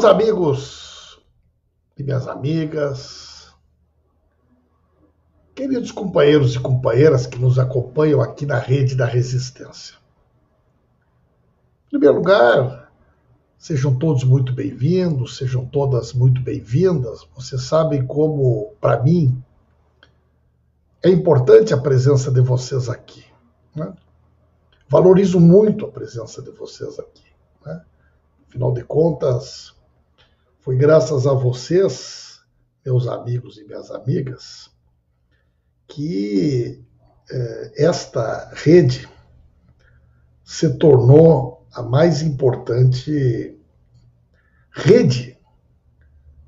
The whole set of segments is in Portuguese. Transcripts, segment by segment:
Meus amigos e minhas amigas, queridos companheiros e companheiras que nos acompanham aqui na rede da Resistência. Em primeiro lugar, sejam todos muito bem-vindos, sejam todas muito bem-vindas. Vocês sabem como, para mim, é importante a presença de vocês aqui. Né? Valorizo muito a presença de vocês aqui. Né? Afinal de contas, foi graças a vocês, meus amigos e minhas amigas, que eh, esta rede se tornou a mais importante rede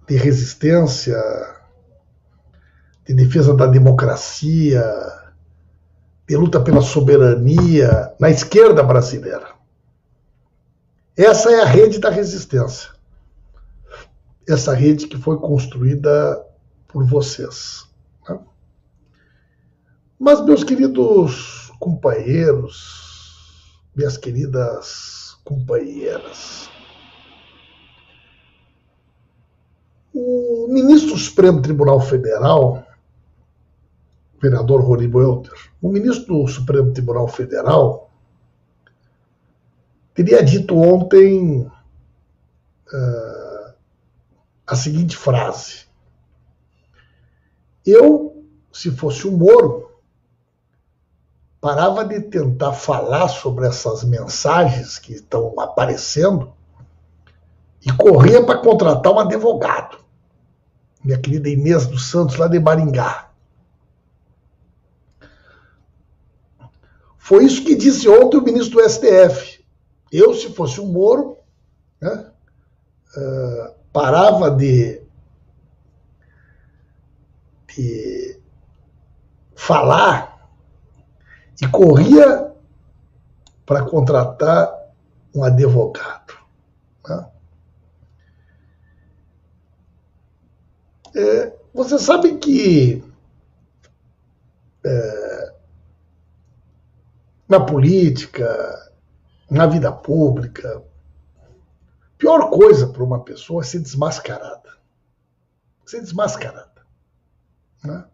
de resistência, de defesa da democracia, de luta pela soberania na esquerda brasileira. Essa é a rede da resistência. Essa rede que foi construída por vocês. Né? Mas, meus queridos companheiros, minhas queridas companheiras, o ministro do Supremo Tribunal Federal, vereador Rony Welter, o ministro do Supremo Tribunal Federal, teria dito ontem uh, a seguinte frase: Eu, se fosse o Moro, parava de tentar falar sobre essas mensagens que estão aparecendo e corria para contratar um advogado. Minha querida Inês dos Santos, lá de Maringá. Foi isso que disse ontem o ministro do STF. Eu, se fosse o Moro, né, uh, parava de, de falar e corria para contratar um advogado. Né? É, você sabe que é, na política, na vida pública. Pior coisa para uma pessoa é ser desmascarada. Ser desmascarada. Né?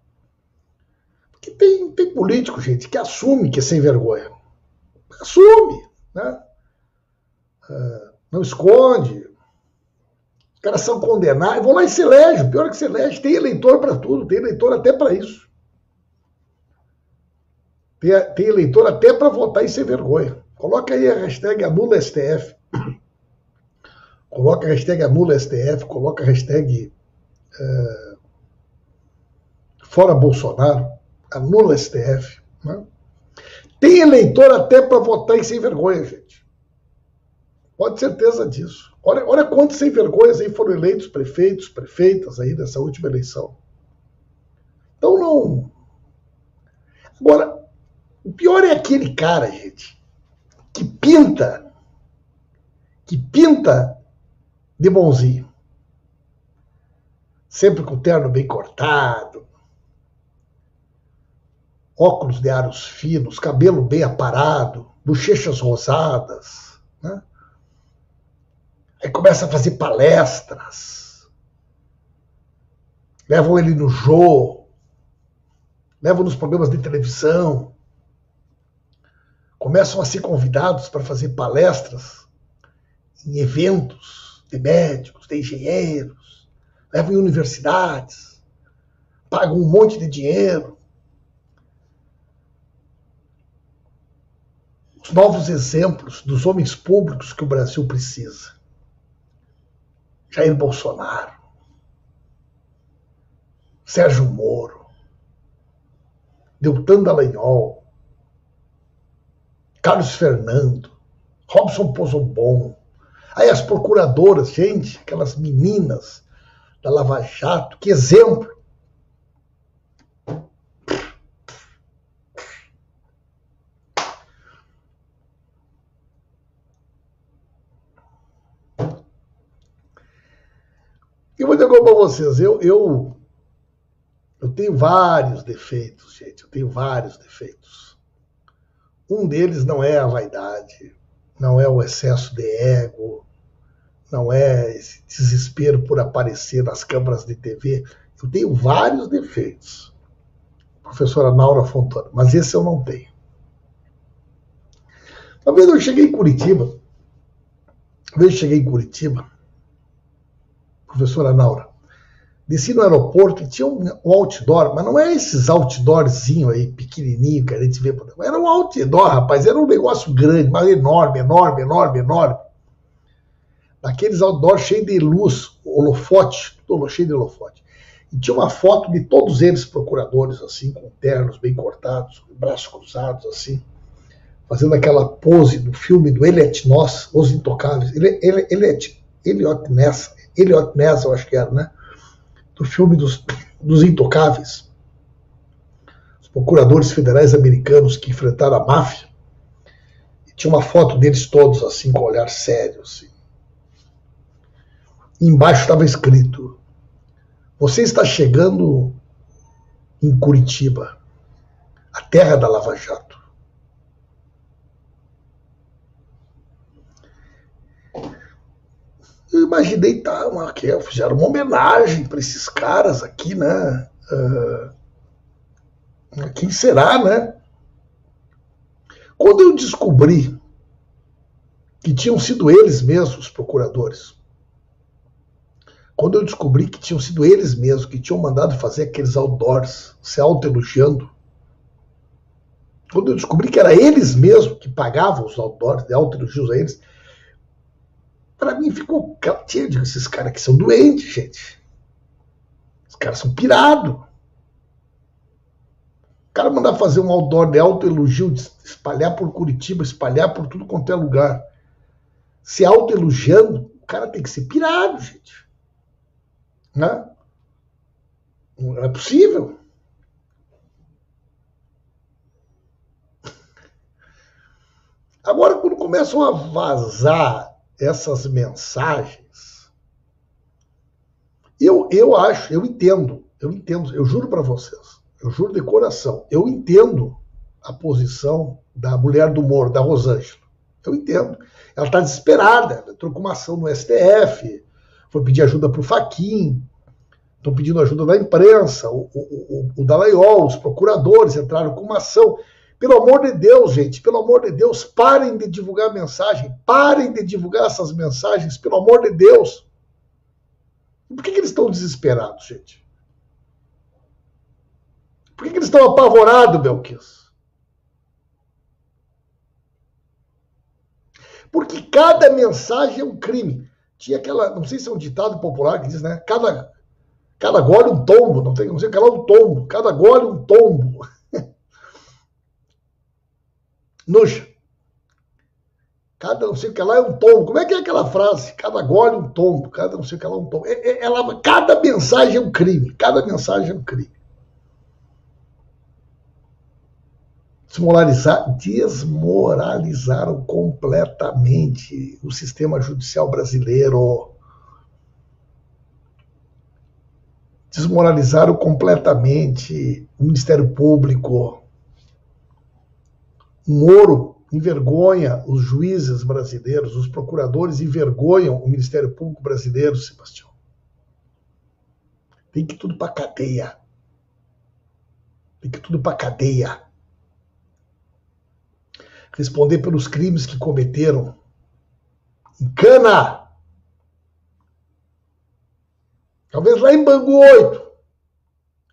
Porque tem, tem político, gente, que assume que é sem vergonha. Assume. Né? Uh, não esconde. Os caras são condenados. Vão lá e se elege. Pior é que se elege. Tem eleitor para tudo. Tem eleitor até para isso. Tem, tem eleitor até para votar e ser vergonha. Coloca aí a hashtag Anula STF. Coloca a hashtag Anula STF, coloca a hashtag é, Fora Bolsonaro, Anula STF. Né? Tem eleitor até para votar e sem vergonha, gente. Pode ter certeza disso. Olha, olha quantos sem vergonhas aí foram eleitos prefeitos, prefeitas aí nessa última eleição. Então não. Agora, o pior é aquele cara, gente, que pinta, que pinta de bonzinho. Sempre com o terno bem cortado, óculos de aros finos, cabelo bem aparado, bochechas rosadas. Né? Aí começa a fazer palestras. Levam ele no show, levam nos programas de televisão começam a ser convidados para fazer palestras em eventos de médicos, de engenheiros, levam em universidades, pagam um monte de dinheiro. Os novos exemplos dos homens públicos que o Brasil precisa. Jair Bolsonaro, Sérgio Moro, Deltan Dallagnol, Carlos Fernando, Robson Pozobon. Aí as procuradoras, gente, aquelas meninas da Lava Jato, que exemplo. E vou dizer para vocês, eu, eu, eu tenho vários defeitos, gente, eu tenho vários defeitos. Um deles não é a vaidade, não é o excesso de ego, não é esse desespero por aparecer nas câmaras de TV. Eu tenho vários defeitos, professora Naura Fontana, mas esse eu não tenho. Uma vez eu cheguei em Curitiba, uma vez eu cheguei em Curitiba, professora Naura, desci no aeroporto e tinha um, outdoor, mas não é esses outdoorzinho aí, pequenininho que a gente vê. Era um outdoor, rapaz, era um negócio grande, mas enorme, enorme, enorme, enorme. Daqueles outdoors cheios de luz, holofote, todo cheio de holofote. E tinha uma foto de todos eles procuradores, assim, com ternos bem cortados, braços cruzados, assim fazendo aquela pose do filme do Elliot Ness, Os Intocáveis. Elliot Ness, Elliot Ness, eu acho que era, né? Do filme dos, dos Intocáveis. Os procuradores federais americanos que enfrentaram a máfia. E tinha uma foto deles todos, assim, com olhar sério, assim. Embaixo estava escrito: Você está chegando em Curitiba, a terra da Lava Jato. Eu imaginei, tá, uma, que fizeram uma homenagem para esses caras aqui, né? Uh, quem será, né? Quando eu descobri que tinham sido eles mesmos os procuradores, quando eu descobri que tinham sido eles mesmos que tinham mandado fazer aqueles outdoors, se auto-elogiando, quando eu descobri que era eles mesmos que pagavam os outdoors, de auto-elogios a eles, para mim ficou catinho. Digo, esses caras aqui são doentes, gente. Os caras são pirados. O cara mandar fazer um outdoor de autoelogio, espalhar por Curitiba, espalhar por tudo quanto é lugar. Se autoelogiando, o cara tem que ser pirado, gente. Né? Não é possível. Agora, quando começam a vazar essas mensagens, eu, eu acho, eu entendo, eu entendo, eu juro para vocês, eu juro de coração, eu entendo a posição da mulher do Moro, da Rosângela. Eu entendo. Ela está desesperada, ela entrou com uma ação no STF, foi pedir ajuda para o Faquin, estão pedindo ajuda da imprensa, o, o, o, o Dalaiol, os procuradores entraram com uma ação. Pelo amor de Deus, gente, pelo amor de Deus, parem de divulgar mensagem, parem de divulgar essas mensagens, pelo amor de Deus. Por que, que eles estão desesperados, gente? Por que, que eles estão apavorados, Belkis? Porque cada mensagem é um crime. Tinha aquela, não sei se é um ditado popular que diz, né? Cada, cada gole um tombo, não tem, não sei o que um tombo, cada gole um tombo. Noja. Cada não sei o que lá é um tombo. Como é que é aquela frase? Cada gole um tombo, cada não sei o que lá é um tombo. É, é, ela, cada mensagem é um crime. Cada mensagem é um crime. Desmoralizar, desmoralizaram completamente o sistema judicial brasileiro. Desmoralizaram completamente o Ministério Público. Moro envergonha os juízes brasileiros, os procuradores envergonham o Ministério Público brasileiro, Sebastião. Tem que tudo para cadeia. Tem que tudo para cadeia. Responder pelos crimes que cometeram. Em cana. Talvez lá em Bangu 8.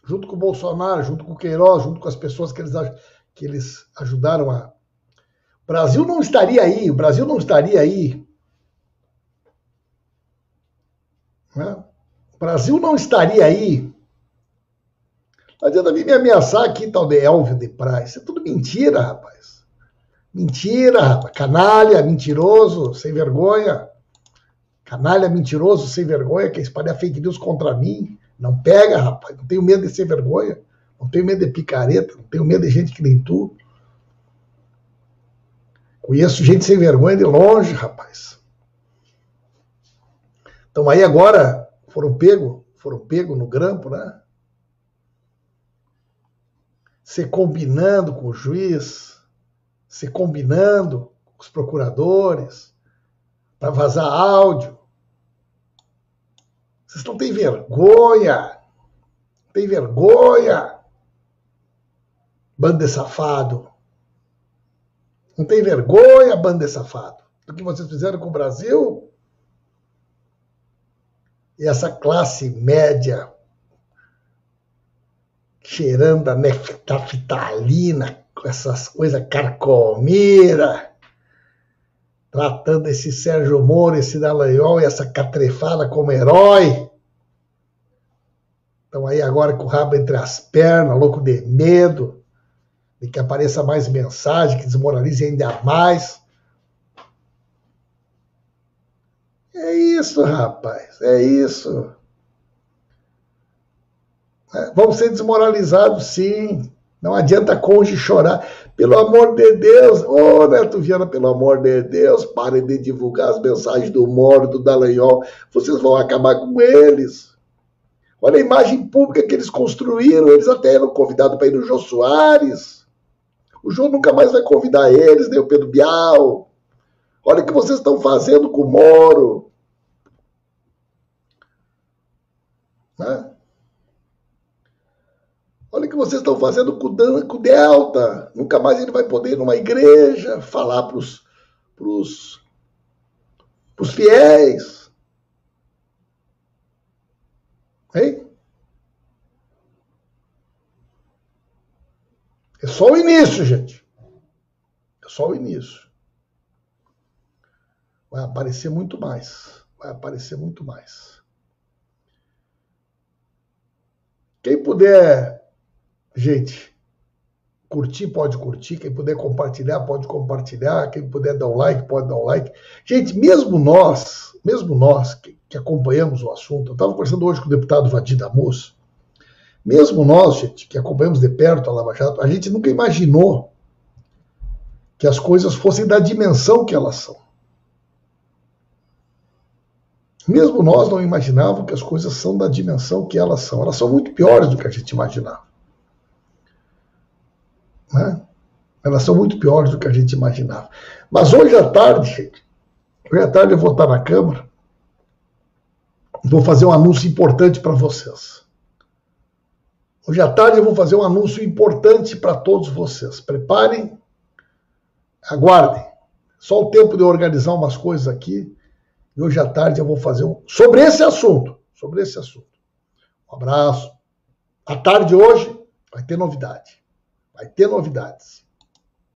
Junto com o Bolsonaro, junto com o Queiroz, junto com as pessoas que eles que eles ajudaram a. O Brasil não estaria aí, o Brasil não estaria aí. Né? O Brasil não estaria aí. Não adianta me ameaçar aqui, tal de Elvio de Praia. Isso é tudo mentira, rapaz. Mentira, rapaz. Canalha, mentiroso, sem vergonha. Canalha, mentiroso, sem vergonha, que espalha fake news contra mim. Não pega, rapaz. Não tenho medo de ser vergonha. Não tenho medo de picareta, não tenho medo de gente que nem tu. Conheço gente sem vergonha de longe, rapaz. Então aí agora foram pego, foram pego no grampo, né? Se combinando com o juiz, se combinando com os procuradores para vazar áudio, Vocês não têm vergonha. Tem vergonha. Bando de safado. Não tem vergonha, bando de safado. Do que vocês fizeram com o Brasil? E essa classe média cheirando a naftalina, essas coisas carcomeira, tratando esse Sérgio Moro, esse Dallagnol e essa catrefada como herói. Estão aí agora com o rabo entre as pernas, louco de medo, de que apareça mais mensagem, que desmoralize ainda mais. É isso, rapaz, é isso. É, vamos ser desmoralizados, sim. Não adianta cônjuge chorar. Pelo amor de Deus, ô oh, Neto Viana, pelo amor de Deus, parem de divulgar as mensagens do Moro, do Dallagnol. Vocês vão acabar com eles. Olha a imagem pública que eles construíram. Eles até eram convidados para ir no Jô Soares. O Jô nunca mais vai convidar eles, nem o Pedro Bial. Olha o que vocês estão fazendo com o Moro. Né? Olha o que vocês estão fazendo com o, com o Delta. Nunca mais ele vai poder ir numa igreja falar para os pros, pros fiéis. Hein? É só o início, gente. É só o início. Vai aparecer muito mais. Vai aparecer muito mais. Quem puder Gente, curtir pode curtir, quem puder compartilhar pode compartilhar, quem puder dar um like pode dar um like. Gente, mesmo nós, mesmo nós que, que acompanhamos o assunto, eu estava conversando hoje com o deputado Vadir Damus, mesmo nós, gente, que acompanhamos de perto a Lava Jato, a gente nunca imaginou que as coisas fossem da dimensão que elas são. Mesmo nós não imaginávamos que as coisas são da dimensão que elas são. Elas são muito piores do que a gente imaginava. Né? Elas são muito piores do que a gente imaginava. Mas hoje à tarde, gente, hoje à tarde eu vou estar na Câmara, vou fazer um anúncio importante para vocês. Hoje à tarde eu vou fazer um anúncio importante para todos vocês. Preparem, aguardem. Só o tempo de organizar umas coisas aqui. E hoje à tarde eu vou fazer um sobre esse assunto, sobre esse assunto. Um abraço. À tarde hoje vai ter novidade. Vai ter novidades.